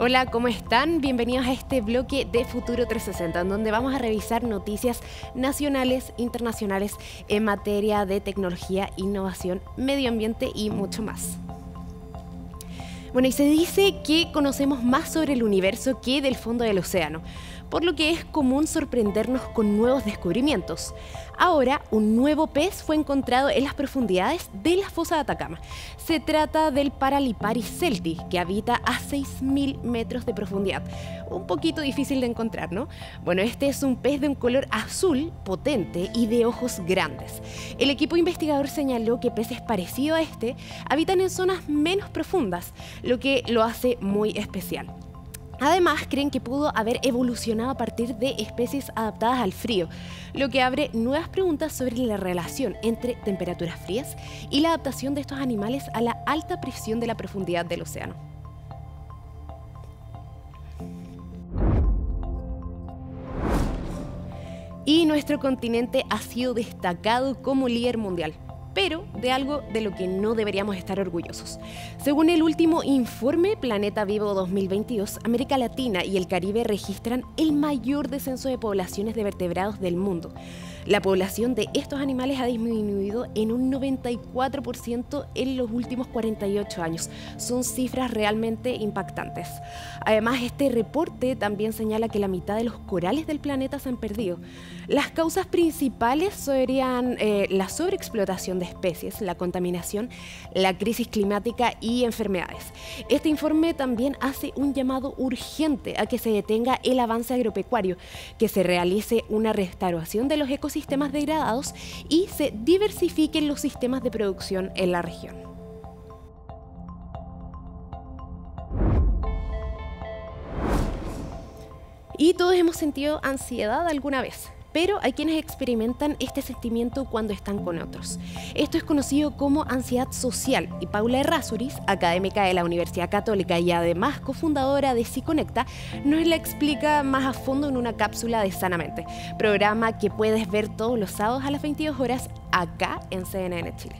Hola, ¿cómo están? Bienvenidos a este bloque de Futuro 360, en donde vamos a revisar noticias nacionales, internacionales en materia de tecnología, innovación, medio ambiente y mucho más. Bueno, y se dice que conocemos más sobre el universo que del fondo del océano por lo que es común sorprendernos con nuevos descubrimientos. Ahora, un nuevo pez fue encontrado en las profundidades de la fosa de Atacama. Se trata del Paraliparis celti, que habita a 6.000 metros de profundidad. Un poquito difícil de encontrar, ¿no? Bueno, este es un pez de un color azul, potente y de ojos grandes. El equipo investigador señaló que peces parecidos a este habitan en zonas menos profundas, lo que lo hace muy especial. Además, creen que pudo haber evolucionado a partir de especies adaptadas al frío, lo que abre nuevas preguntas sobre la relación entre temperaturas frías y la adaptación de estos animales a la alta presión de la profundidad del océano. Y nuestro continente ha sido destacado como líder mundial pero de algo de lo que no deberíamos estar orgullosos. Según el último informe Planeta Vivo 2022, América Latina y el Caribe registran el mayor descenso de poblaciones de vertebrados del mundo. La población de estos animales ha disminuido en un 94% en los últimos 48 años. Son cifras realmente impactantes. Además, este reporte también señala que la mitad de los corales del planeta se han perdido. Las causas principales serían eh, la sobreexplotación de especies, la contaminación, la crisis climática y enfermedades. Este informe también hace un llamado urgente a que se detenga el avance agropecuario, que se realice una restauración de los ecosistemas sistemas degradados y se diversifiquen los sistemas de producción en la región. Y todos hemos sentido ansiedad alguna vez pero hay quienes experimentan este sentimiento cuando están con otros. Esto es conocido como ansiedad social y Paula Errázuriz, académica de la Universidad Católica y además cofundadora de Psiconecta, nos la explica más a fondo en una cápsula de Sanamente, programa que puedes ver todos los sábados a las 22 horas acá en CNN Chile.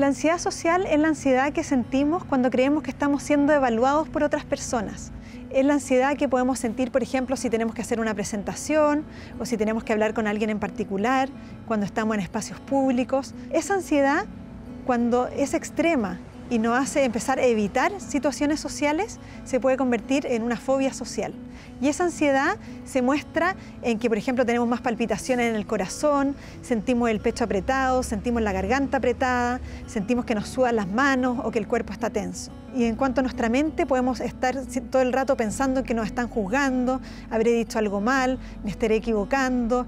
La ansiedad social es la ansiedad que sentimos cuando creemos que estamos siendo evaluados por otras personas es la ansiedad que podemos sentir, por ejemplo, si tenemos que hacer una presentación o si tenemos que hablar con alguien en particular, cuando estamos en espacios públicos. Esa ansiedad, cuando es extrema y nos hace empezar a evitar situaciones sociales, se puede convertir en una fobia social. Y esa ansiedad se muestra en que, por ejemplo, tenemos más palpitaciones en el corazón, sentimos el pecho apretado, sentimos la garganta apretada, sentimos que nos sudan las manos o que el cuerpo está tenso. Y en cuanto a nuestra mente, podemos estar todo el rato pensando que nos están juzgando, habré dicho algo mal, me estaré equivocando,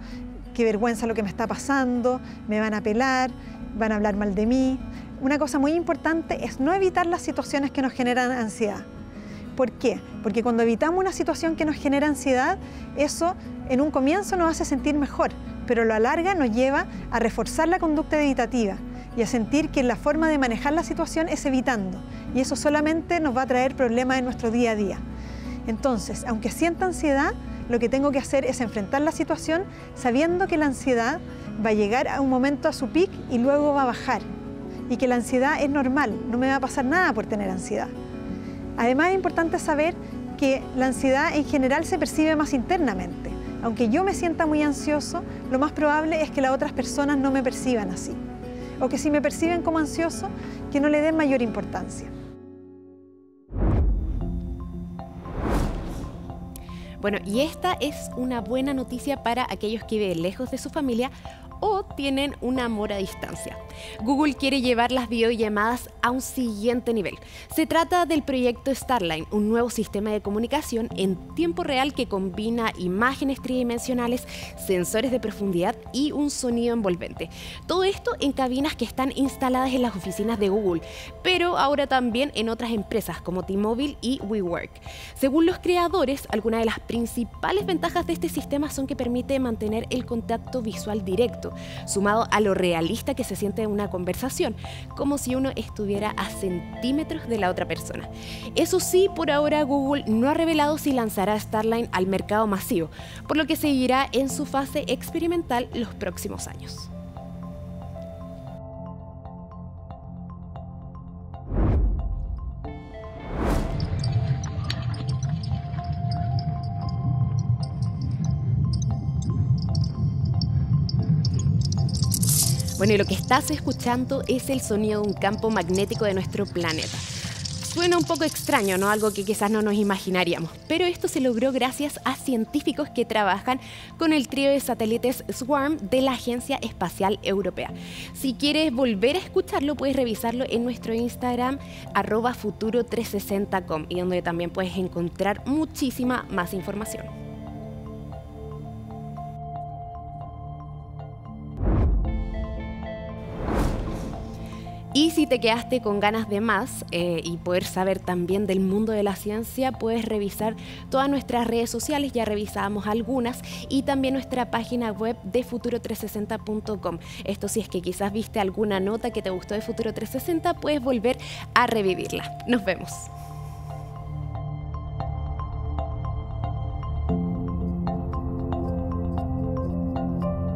qué vergüenza lo que me está pasando, me van a pelar, van a hablar mal de mí una cosa muy importante es no evitar las situaciones que nos generan ansiedad. ¿Por qué? Porque cuando evitamos una situación que nos genera ansiedad, eso en un comienzo nos hace sentir mejor, pero a la larga nos lleva a reforzar la conducta evitativa y a sentir que la forma de manejar la situación es evitando. Y eso solamente nos va a traer problemas en nuestro día a día. Entonces, aunque sienta ansiedad, lo que tengo que hacer es enfrentar la situación sabiendo que la ansiedad va a llegar a un momento a su pic y luego va a bajar y que la ansiedad es normal, no me va a pasar nada por tener ansiedad. Además es importante saber que la ansiedad en general se percibe más internamente. Aunque yo me sienta muy ansioso, lo más probable es que las otras personas no me perciban así. O que si me perciben como ansioso, que no le den mayor importancia. Bueno, y esta es una buena noticia para aquellos que viven lejos de su familia o tienen un amor a distancia. Google quiere llevar las videollamadas a un siguiente nivel. Se trata del proyecto Starline, un nuevo sistema de comunicación en tiempo real que combina imágenes tridimensionales, sensores de profundidad y un sonido envolvente. Todo esto en cabinas que están instaladas en las oficinas de Google, pero ahora también en otras empresas como T-Mobile y WeWork. Según los creadores, algunas de las principales ventajas de este sistema son que permite mantener el contacto visual directo sumado a lo realista que se siente en una conversación, como si uno estuviera a centímetros de la otra persona. Eso sí, por ahora Google no ha revelado si lanzará Starline al mercado masivo, por lo que seguirá en su fase experimental los próximos años. Bueno, y lo que estás escuchando es el sonido de un campo magnético de nuestro planeta. Suena un poco extraño, ¿no? Algo que quizás no nos imaginaríamos, pero esto se logró gracias a científicos que trabajan con el trío de satélites SWARM de la Agencia Espacial Europea. Si quieres volver a escucharlo, puedes revisarlo en nuestro Instagram arroba futuro360.com y donde también puedes encontrar muchísima más información. Y si te quedaste con ganas de más eh, y poder saber también del mundo de la ciencia, puedes revisar todas nuestras redes sociales, ya revisamos algunas, y también nuestra página web de futuro360.com. Esto si es que quizás viste alguna nota que te gustó de Futuro 360, puedes volver a revivirla. Nos vemos.